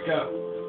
Alright, go.